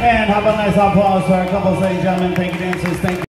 And how about a nice applause for our couple, ladies and gentlemen. Thank you, dancers. Thank you.